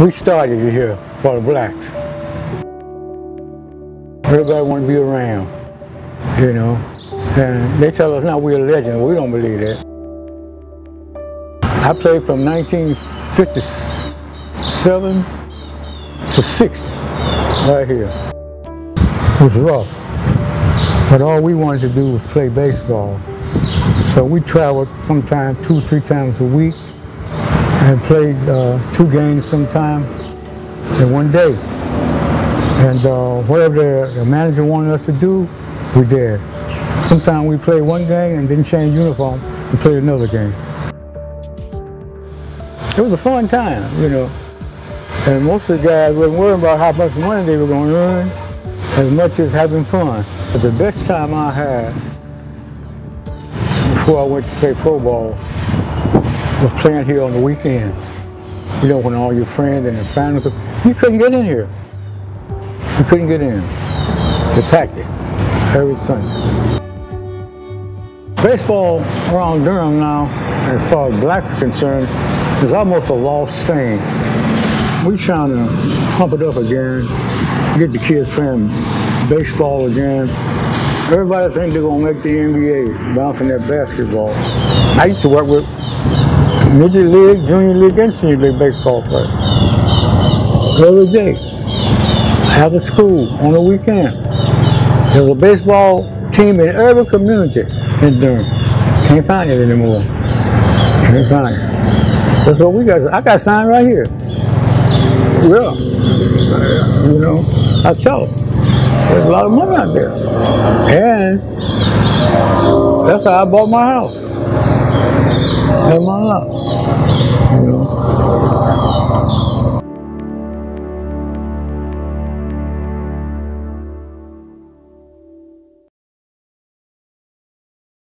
We started here for the blacks. Everybody want to be around, you know. And they tell us now we're a legend. We don't believe that. I played from 1957 to 60, right here. It was rough, but all we wanted to do was play baseball. So we traveled sometimes two, three times a week and played uh, two games sometime in one day. And uh, whatever the, the manager wanted us to do, we did. Sometimes we played one game and didn't change uniform and played another game. It was a fun time, you know. And most of the guys weren't worried about how much money they were going to earn as much as having fun. But the best time I had before I went to play pro ball was playing here on the weekends. You know, when all your friends and your family, you couldn't get in here. You couldn't get in. They packed it every Sunday. Baseball around Durham now, as far as blacks are concerned, is almost a lost thing. We're trying to pump it up again, get the kids playing baseball again. Everybody think they're gonna make the NBA, bouncing that basketball. I used to work with midget league, junior league, and senior league baseball players. Every day, after school, on the weekend. There's a baseball team in every community in Durham. Can't find it anymore. Can't find it. That's what we got. I got signed right here. Yeah. You know, I tell them. There's a lot of money out there. And that's how I bought my house. And my house. You know.